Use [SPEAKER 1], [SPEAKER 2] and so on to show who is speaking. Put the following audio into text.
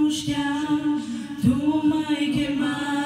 [SPEAKER 1] nu știam, tu m-ai chemat.